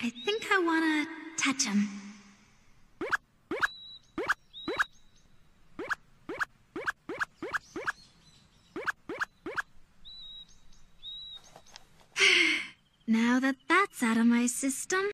I think I wanna touch him. now that that's out of my system,